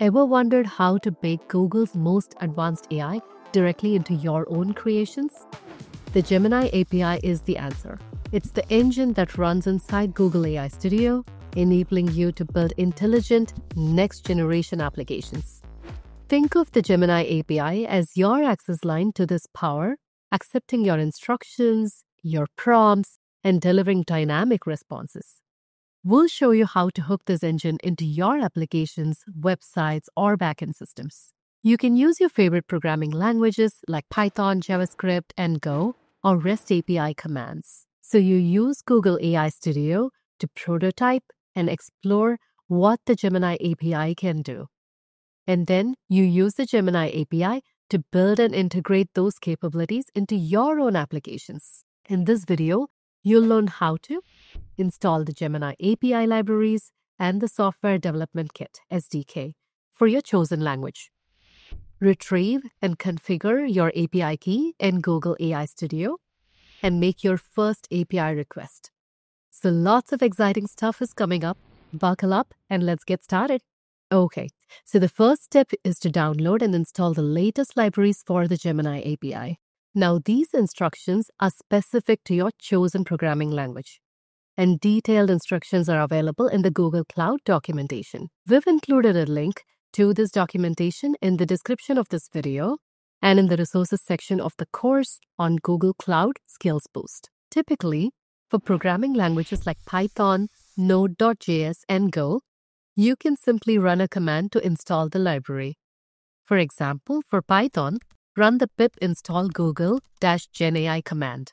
Ever wondered how to bake Google's most advanced AI directly into your own creations? The Gemini API is the answer. It's the engine that runs inside Google AI Studio, enabling you to build intelligent, next generation applications. Think of the Gemini API as your access line to this power, accepting your instructions, your prompts, and delivering dynamic responses. We'll show you how to hook this engine into your applications, websites, or backend systems. You can use your favorite programming languages like Python, JavaScript, and Go, or REST API commands. So you use Google AI Studio to prototype and explore what the Gemini API can do. And then you use the Gemini API to build and integrate those capabilities into your own applications. In this video, you'll learn how to install the Gemini API libraries and the Software Development Kit SDK for your chosen language. Retrieve and configure your API key in Google AI Studio and make your first API request. So, lots of exciting stuff is coming up. Buckle up and let's get started. Okay, so the first step is to download and install the latest libraries for the Gemini API. Now, these instructions are specific to your chosen programming language, and detailed instructions are available in the Google Cloud documentation. We've included a link to this documentation in the description of this video and in the resources section of the course on Google Cloud Skills Boost. Typically, for programming languages like Python, Node.js, and Go, you can simply run a command to install the library. For example, for Python, run the pip install google-genai command.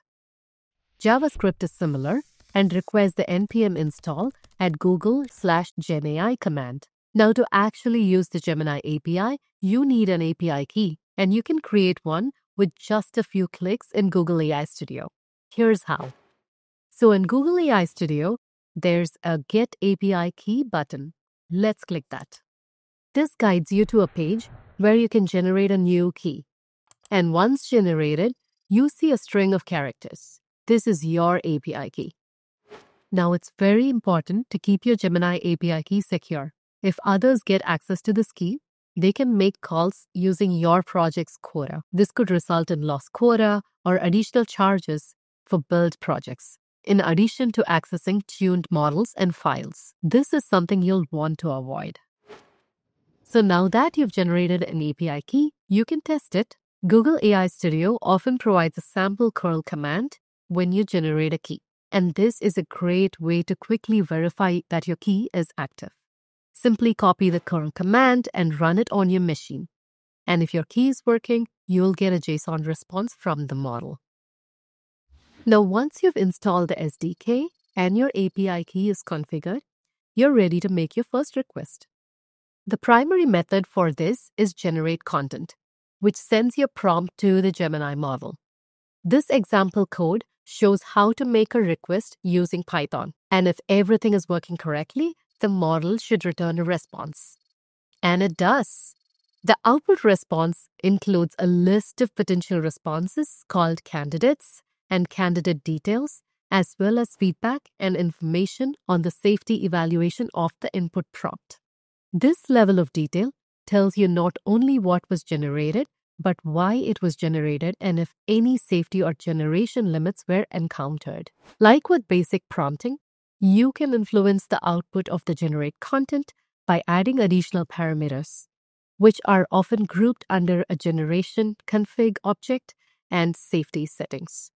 JavaScript is similar and requires the npm install at google-genai command. Now to actually use the Gemini API, you need an API key and you can create one with just a few clicks in Google AI Studio. Here's how. So in Google AI Studio, there's a Get API Key button. Let's click that. This guides you to a page where you can generate a new key. And once generated, you see a string of characters. This is your API key. Now, it's very important to keep your Gemini API key secure. If others get access to this key, they can make calls using your project's quota. This could result in lost quota or additional charges for billed projects, in addition to accessing tuned models and files. This is something you'll want to avoid. So now that you've generated an API key, you can test it Google AI Studio often provides a sample curl command when you generate a key, and this is a great way to quickly verify that your key is active. Simply copy the curl command and run it on your machine. And if your key is working, you'll get a JSON response from the model. Now, once you've installed the SDK and your API key is configured, you're ready to make your first request. The primary method for this is generate content which sends your prompt to the Gemini model. This example code shows how to make a request using Python. And if everything is working correctly, the model should return a response. And it does. The output response includes a list of potential responses called candidates and candidate details, as well as feedback and information on the safety evaluation of the input prompt. This level of detail tells you not only what was generated, but why it was generated and if any safety or generation limits were encountered. Like with basic prompting, you can influence the output of the generate content by adding additional parameters, which are often grouped under a generation config object and safety settings.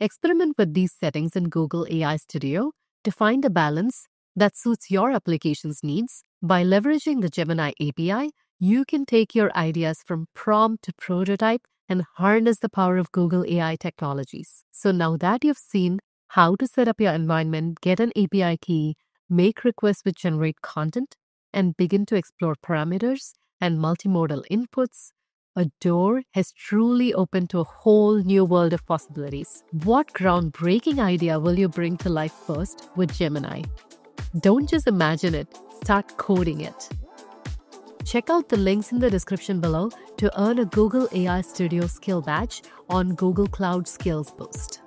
Experiment with these settings in Google AI Studio to find a balance that suits your application's needs by leveraging the Gemini API you can take your ideas from prompt to prototype and harness the power of Google AI technologies. So now that you've seen how to set up your environment, get an API key, make requests which generate content, and begin to explore parameters and multimodal inputs, a door has truly opened to a whole new world of possibilities. What groundbreaking idea will you bring to life first with Gemini? Don't just imagine it, start coding it. Check out the links in the description below to earn a Google AI Studio Skill Badge on Google Cloud Skills Boost.